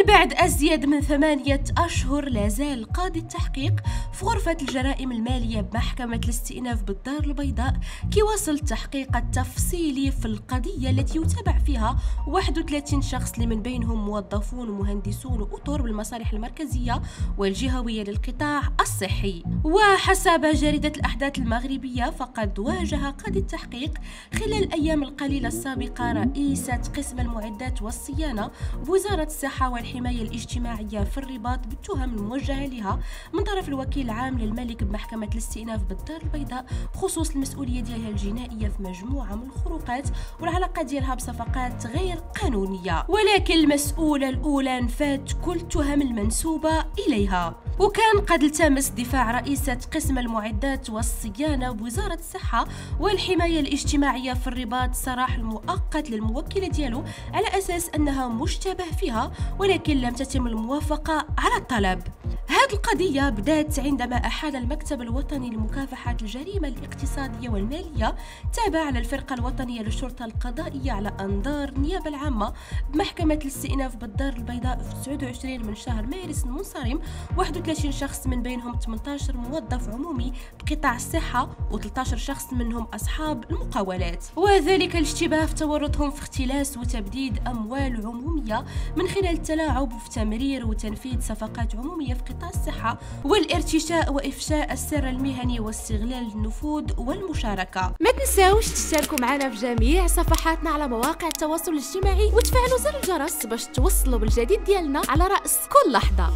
من بعد أزيد من ثمانية أشهر لا زال قاضي التحقيق في غرفة الجرائم المالية بمحكمة الاستئناف بالدار البيضاء كيواصل التحقيق التفصيلي في القضية التي يتابع فيها 31 شخص اللي من بينهم موظفون ومهندسون وأطر بالمصالح المركزية والجهوية للقطاع الصحي. وحسب جريدة الأحداث المغربية فقد واجه قاضي التحقيق خلال الأيام القليلة السابقة رئيسة قسم المعدات والصيانة بوزارة الصحة والحماية الاجتماعية في الرباط بالتهم الموجهة لها من طرف الوكيل العام للملك بمحكمة الاستئناف بالدار البيضاء خصوص المسؤولية ديالها الجنائية في مجموعة من الخروقات والعلاقة ديالها بصفقات غير قانونية. ولكن المسؤولة الأولى نفات كل التهم المنسوبة إليها. وكان قد التمس دفاع رئيسة قسم المعدات والصيانة بوزارة الصحة والحماية الاجتماعية في الرباط سراح المؤقت للموكلة ديالو على أساس أنها مشتبه فيها ولكن لم تتم الموافقة على الطلب. هذه القضية بدأت عندما أحال المكتب الوطني لمكافحة الجريمة الاقتصادية والمالية تابع للفرقة الوطنية للشرطة القضائية على أنظار النيابة العامة. بمحكمة الاستئناف بالدار البيضاء في 29 من شهر مارس المنصرم 31 شخص من بينهم 18 موظف عمومي بقطاع الصحة و13 شخص منهم أصحاب المقاولات. وذلك الاشتباه في تورطهم في اختلاس وتبديد أموال عمومية من خلال التلاعب في تمرير وتنفيذ صفقات عمومية في قطاع الصحة والارتشاء وإفشاء السر المهني واستغلال النفوذ والمشاركة. ما تنساوش تشتركوا معنا في جميع صفحاتنا على مواقع التواصل الاجتماعي وتفعلوا زر الجرس باش توصلوا بالجديد ديالنا على رأس كل لحظة.